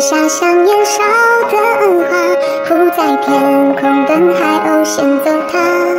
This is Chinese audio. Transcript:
夏像年少的花，浮在天空等海鸥衔走它。